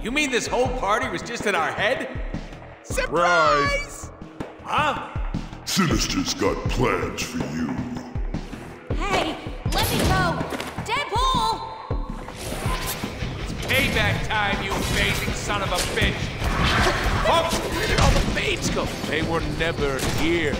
You mean this whole party was just in our head? Surprise! Huh? Sinister's got plans for you. Hey, let me go! Deadpool! It's payback time, you amazing son of a bitch! Folks, where did all the babes go? They were never here.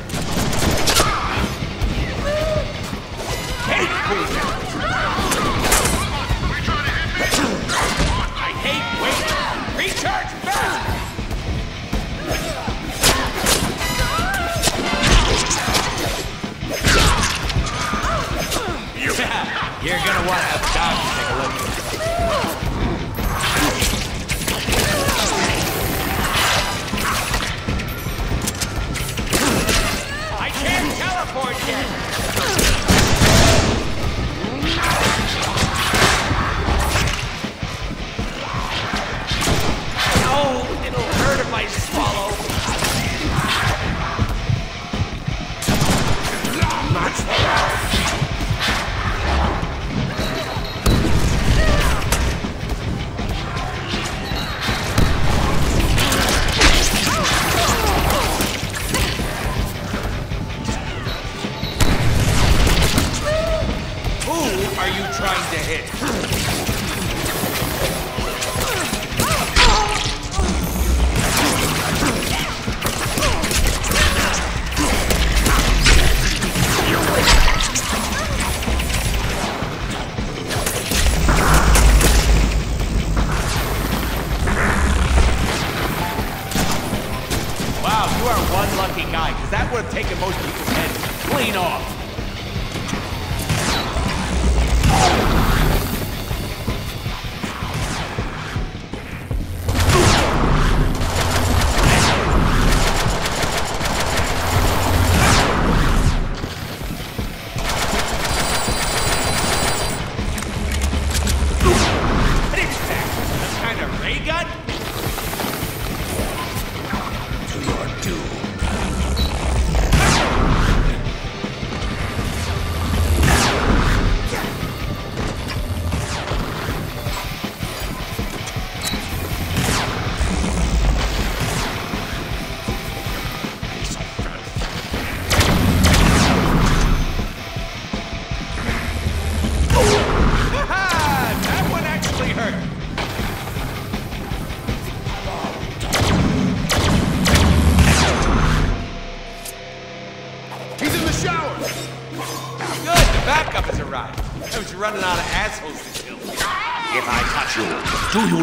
To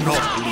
not?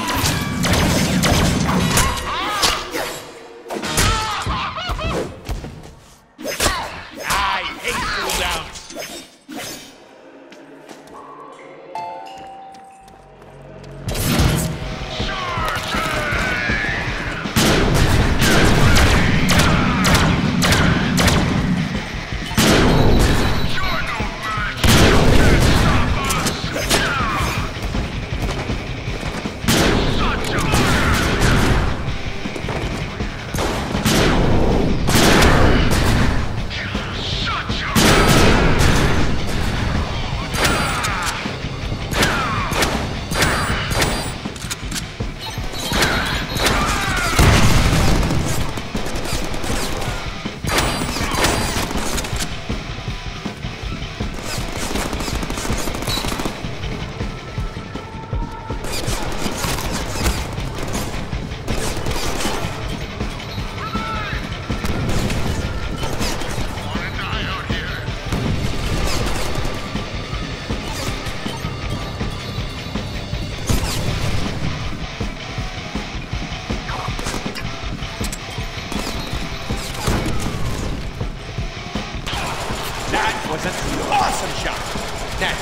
Now.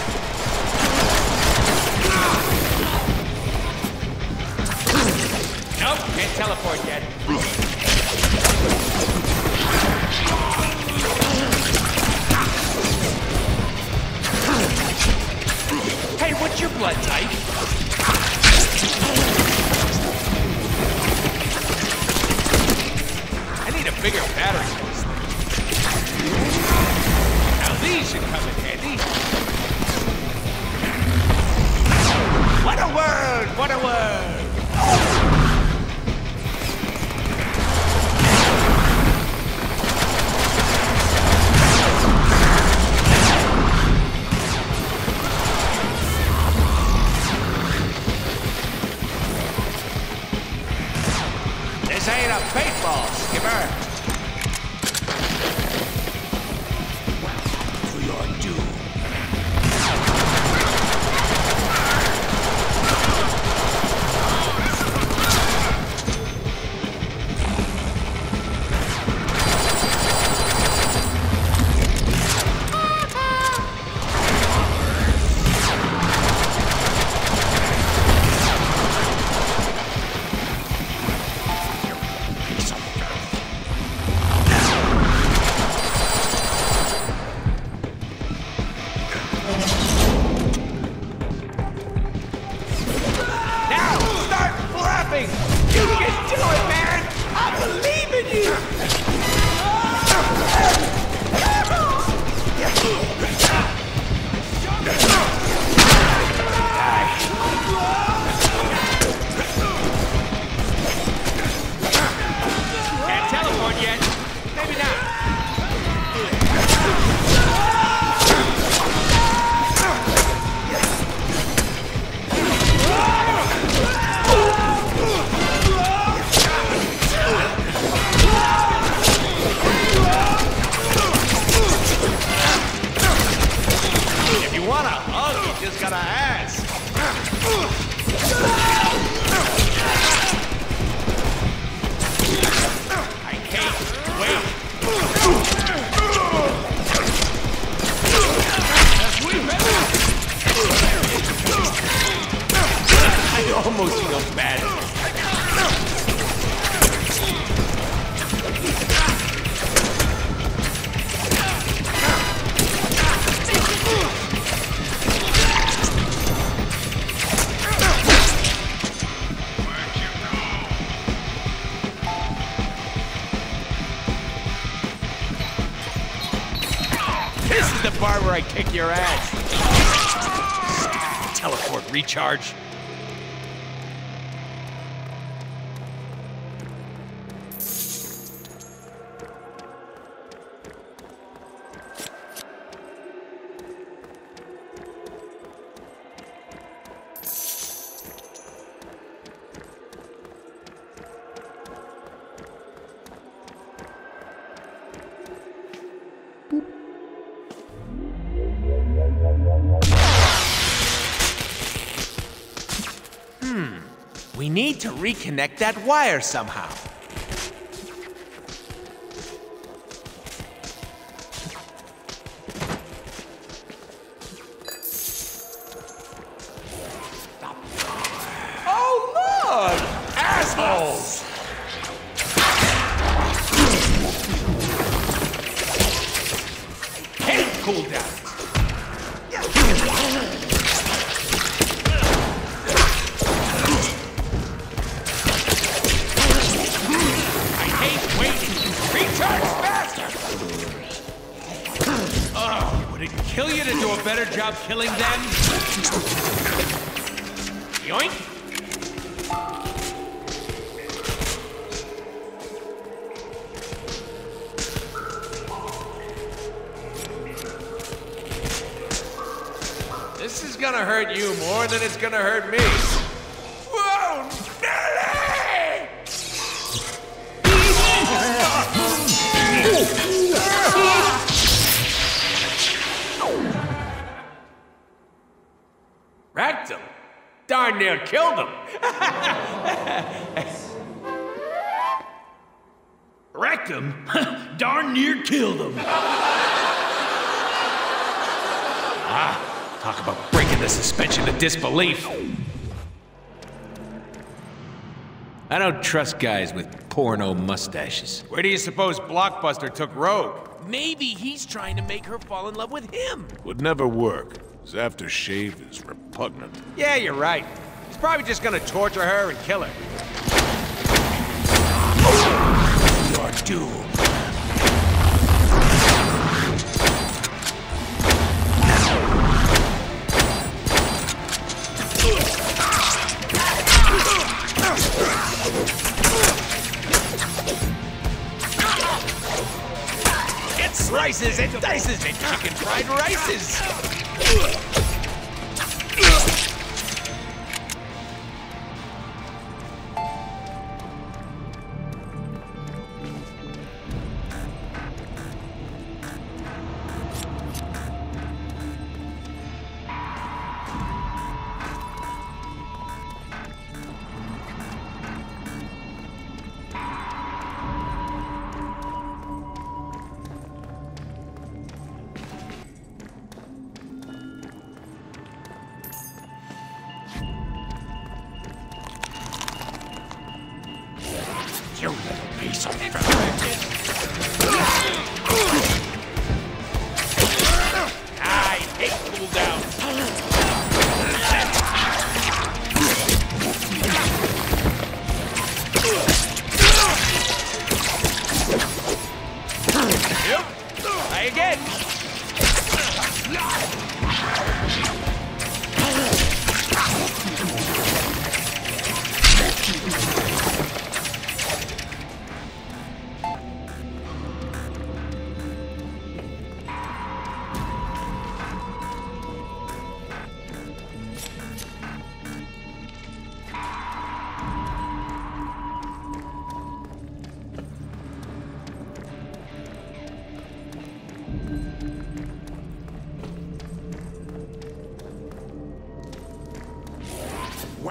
Nope, can't teleport yet. Hey, what's your blood type? Almost feel bad. This is the part where I kick your ass. Teleport recharge. Need to reconnect that wire somehow. To do a better job killing them? Yoink! This is gonna hurt you more than it's gonna hurt me. Darn near killed him. Wrecked him? Darn near killed him. Talk about breaking the suspension of disbelief. I don't trust guys with porno mustaches. Where do you suppose Blockbuster took Rogue? Maybe he's trying to make her fall in love with him. Would never work. His aftershave is repugnant. Yeah, you're right. He's probably just gonna torture her and kill her. Your doom. It slices and dices and chicken fried rices.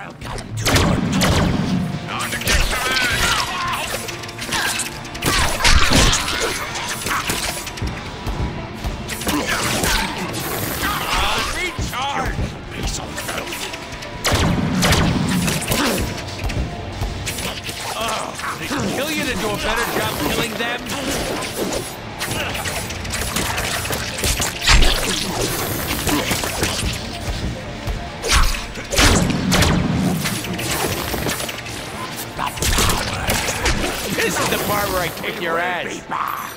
Welcome to your On to kick some ass! Recharge! be some help. They kill you to do a better job killing them? This is the part where I kick your ass.